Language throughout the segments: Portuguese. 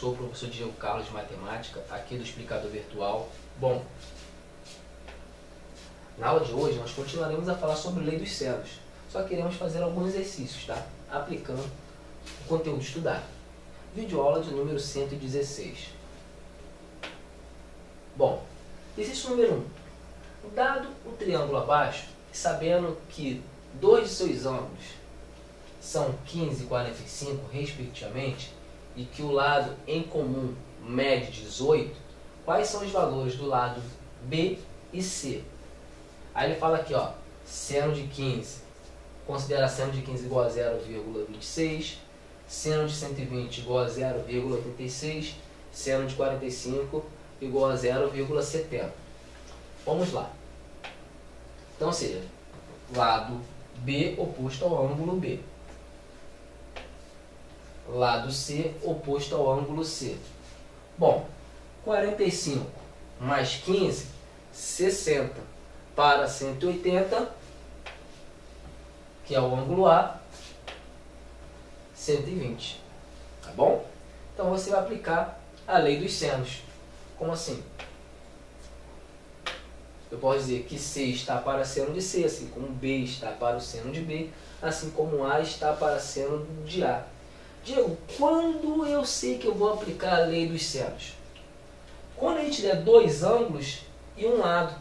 Sou o professor Diego Carlos de Matemática, aqui do Explicador Virtual. Bom, na aula de hoje nós continuaremos a falar sobre lei dos senos. Só queremos fazer alguns exercícios, tá? Aplicando o conteúdo estudado. Vídeo aula de número 116. Bom, exercício número 1. Dado o triângulo abaixo, sabendo que dois de seus ângulos são 15 e 45, respectivamente, e que o lado em comum mede 18, quais são os valores do lado B e C? Aí ele fala aqui, ó, seno de 15, considera seno de 15 igual a 0,26, seno de 120 igual a 0,86, seno de 45 igual a 0,70. Vamos lá. Então seja, lado B oposto ao ângulo B lado C oposto ao ângulo C. Bom, 45 mais 15, 60 para 180, que é o ângulo A, 120. Tá bom? Então você vai aplicar a lei dos senos. Como assim? Eu posso dizer que C está para seno de C, assim como B está para o seno de B, assim como A está para seno de A. Diego, quando eu sei que eu vou aplicar a lei dos senos? Quando a gente der dois ângulos e um lado.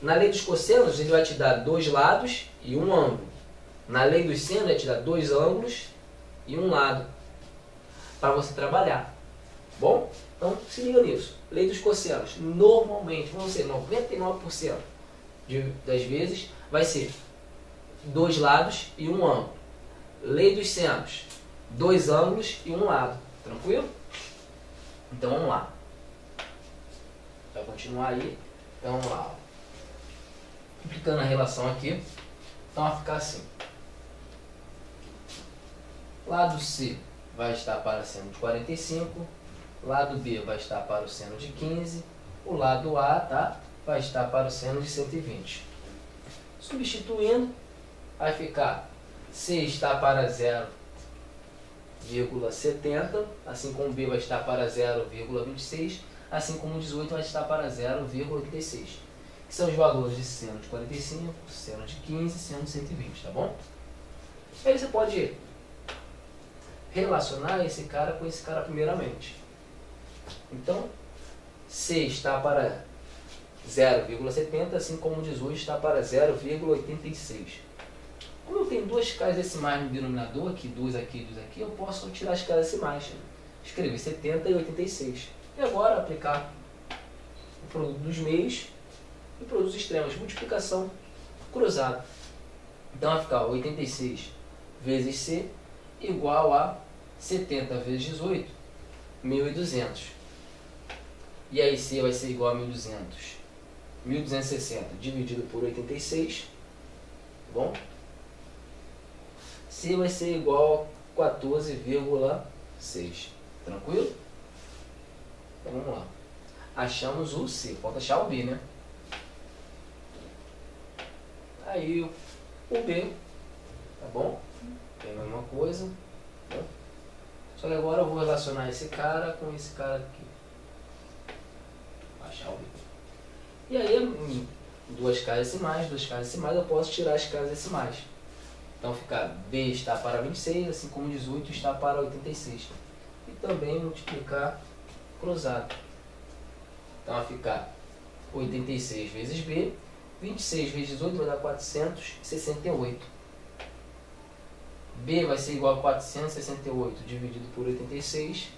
Na lei dos cossenos, ele vai te dar dois lados e um ângulo. Na lei dos senos, vai te dar dois ângulos e um lado. Para você trabalhar. Bom? Então, se liga nisso. Lei dos cossenos. Normalmente, vamos ser 99% de, das vezes, vai ser dois lados e um ângulo. Lei dos senos. Dois ângulos e um lado. Tranquilo? Então vamos lá. Vai continuar aí. Então vamos lá. Aplicando a relação aqui. Então vai ficar assim. Lado C vai estar para seno de 45. Lado B vai estar para o seno de 15. O lado A tá, vai estar para o seno de 120. Substituindo, vai ficar C está para 0,70, assim como B vai estar para 0,26, assim como 18 vai estar para 0,86. Que são os valores de seno de 45, seno de 15 e seno de 120, tá bom? Aí você pode relacionar esse cara com esse cara primeiramente. Então, C está para 0,70, assim como 18 está para 0,86. Como eu tenho duas casas decimais no denominador, aqui, duas aqui, duas aqui, eu posso tirar as casas decimais. Escrever 70 e 86. E agora aplicar o produto dos meios e o produto dos extremos. Multiplicação cruzada. Então vai ficar 86 vezes C igual a 70 vezes 18, 1200. E aí C vai ser igual a 1200. 1260 dividido por 86, tá bom? C vai ser igual a 14,6. Tranquilo? Então vamos lá. Achamos o C. Falta achar o B, né? Aí o B, tá bom? É a mesma coisa. Tá? Só que agora eu vou relacionar esse cara com esse cara aqui. Achar o B. E aí, duas casas decimais, duas casas decimais, eu posso tirar as casas decimais. Então fica B está para 26, assim como 18 está para 86. E também multiplicar cruzado. Então vai ficar 86 vezes B, 26 vezes 18 vai dar 468. B vai ser igual a 468 dividido por 86.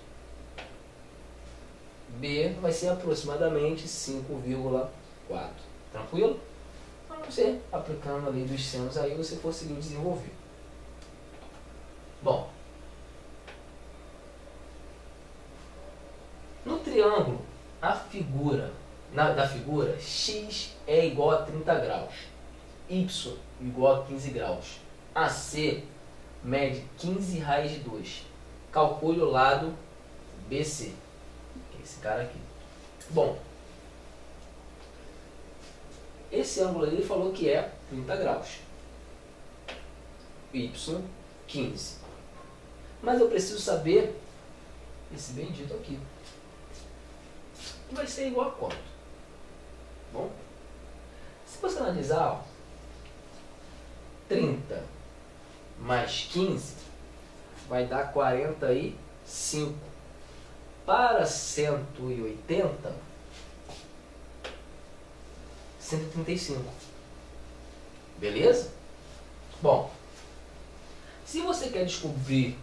B vai ser aproximadamente 5,4. Tranquilo? Você, aplicando a lei dos senos, aí você conseguiu desenvolver. Bom, no triângulo, a figura, na, da figura, x é igual a 30 graus, y igual a 15 graus, AC mede 15 raiz de 2. Calcule o lado BC, que é esse cara aqui. Bom, esse ângulo ali ele falou que é 30 graus. Y, 15. Mas eu preciso saber esse bendito aqui. Vai ser igual a quanto? Bom, se você analisar, ó, 30 mais 15 vai dar 45. Para 180, 135. Beleza? Bom, se você quer descobrir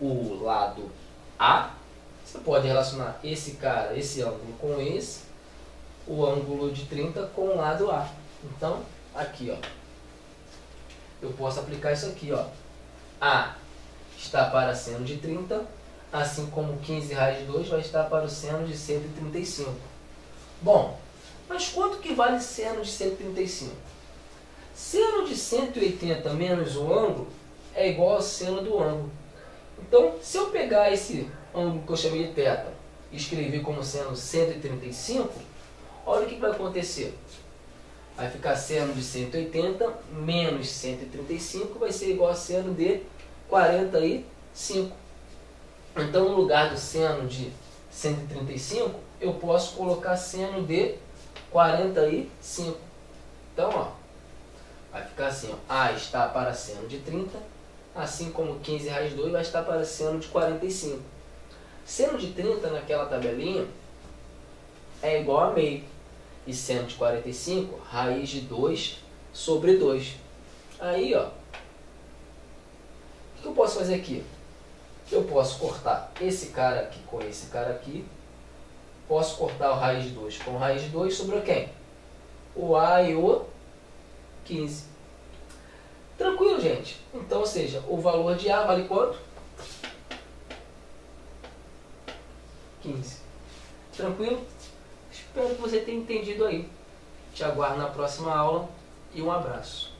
o lado A, você pode relacionar esse cara, esse ângulo com esse, o ângulo de 30 com o lado A. Então, aqui, ó, eu posso aplicar isso aqui, ó. A está para seno de 30, assim como 15 raiz de 2 vai estar para o seno de 135. Bom, mas quanto que vale seno de 135? Seno de 180 menos o ângulo é igual ao seno do ângulo. Então, se eu pegar esse ângulo que eu chamei de θ e escrever como seno 135, olha o que vai acontecer. Vai ficar seno de 180 menos 135 vai ser igual a seno de 45. Então, no lugar do seno de 135, eu posso colocar seno de 45. Então, ó, vai ficar assim, ó, A está para seno de 30, assim como 15 raiz de 2 vai estar para seno de 45. Seno de 30 naquela tabelinha é igual a meio. E seno de 45, raiz de 2 sobre 2. Aí, ó, o que eu posso fazer aqui? Eu posso cortar esse cara aqui com esse cara aqui. Posso cortar o raiz de 2 com raiz de 2. Sobrou quem? O A e o 15. Tranquilo, gente? Então, ou seja, o valor de A vale quanto? 15. Tranquilo? Espero que você tenha entendido aí. Te aguardo na próxima aula e um abraço.